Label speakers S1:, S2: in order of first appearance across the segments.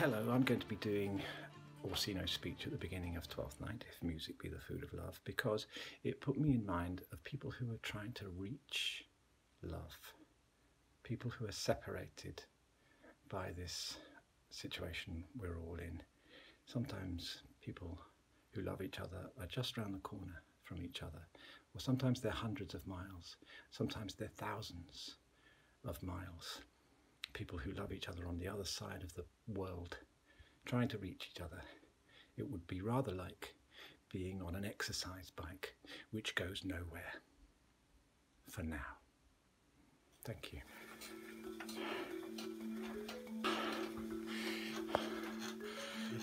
S1: hello, I'm going to be doing Orsino's speech at the beginning of Twelfth Night, If Music Be the Food of Love, because it put me in mind of people who are trying to reach love, people who are separated by this situation we're all in. Sometimes people who love each other are just round the corner from each other, or sometimes they're hundreds of miles, sometimes they're thousands of miles. People who love each other on the other side of the world, trying to reach each other. It would be rather like being on an exercise bike which goes nowhere. For now. Thank you.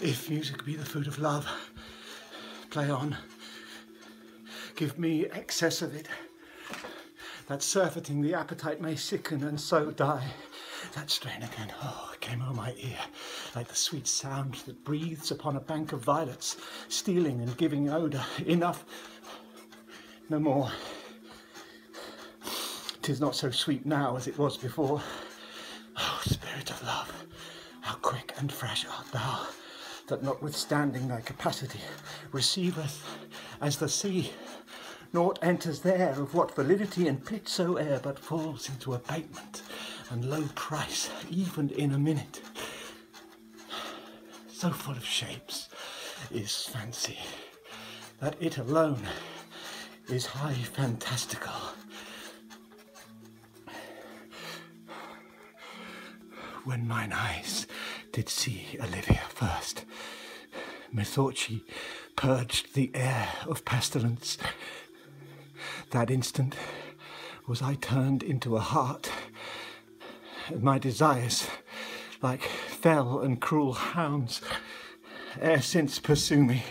S1: If music be the food of love, play on. Give me excess of it. That surfeiting the appetite may sicken and so die. That strain again, oh, came o'er my ear, like the sweet sound that breathes upon a bank of violets, stealing and giving odour. Enough. No more. Tis not so sweet now as it was before. Oh, spirit of love, how quick and fresh art thou, that notwithstanding thy capacity, receiveth as the sea. Naught enters there of what validity and pitch soe'er, but falls into abatement and low price, even in a minute. So full of shapes is fancy, that it alone is high fantastical. When mine eyes did see Olivia first, methought she purged the air of pestilence. That instant was I turned into a and my desires, like fell and cruel hounds, ere since pursue me.